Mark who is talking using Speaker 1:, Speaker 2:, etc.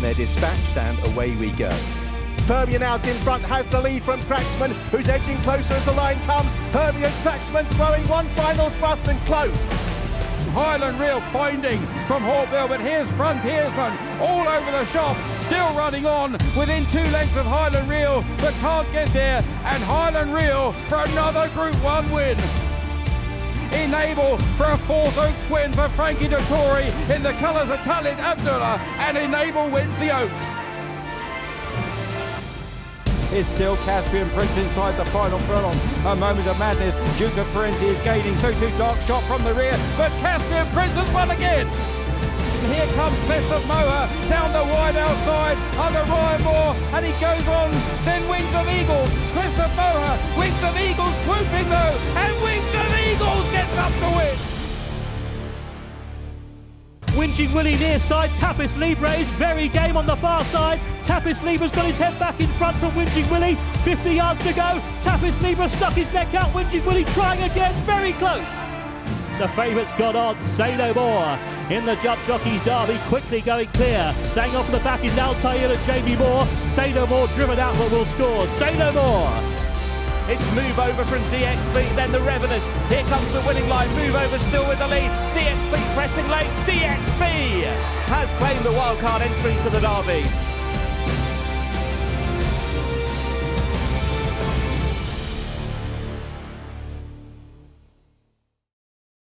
Speaker 1: they're dispatched and away we go. Permian out in front has the lead from Cracksman, who's edging closer as the line comes. Herbie and Cracksman throwing one final thrust and close.
Speaker 2: Highland Reel finding from Horville, but here's Frontiersman all over the shop, still running on within two lengths of Highland Reel, but can't get there. And Highland Reel for another Group 1 win. Enable for a fourth Oaks win for Frankie Dettori in the colours of Khalid Abdullah, and Enable wins the Oaks. It's still Caspian Prince inside the final furlong. A moment of madness. Duke of Firenze is gaining. So too Dark Shot from the rear. But Caspian Prince has won again. And here comes Cliffs of Moher down the wide outside under Ryan Moore. And he goes on. Then Wings of Eagles. Cliffs of Moher. Wings of Eagles swooping though. And
Speaker 3: Winching Willie near side, Tapis Libre is very game on the far side. Tapis Libre's got his head back in front from Winching Willie. 50 yards to go. Tapis Libre stuck his neck out. Winching Willie trying again, very close. The favourites got on. Say no more. In the jump jockeys derby, quickly going clear. Staying off the back is Altair and Jamie Moore. Say no more, driven out but will score. Say no more. It's move over from DXB, then the Revenant. Here comes the winning line. Move over still with the lead. DXB late. DXB has claimed the wildcard entry to the Derby.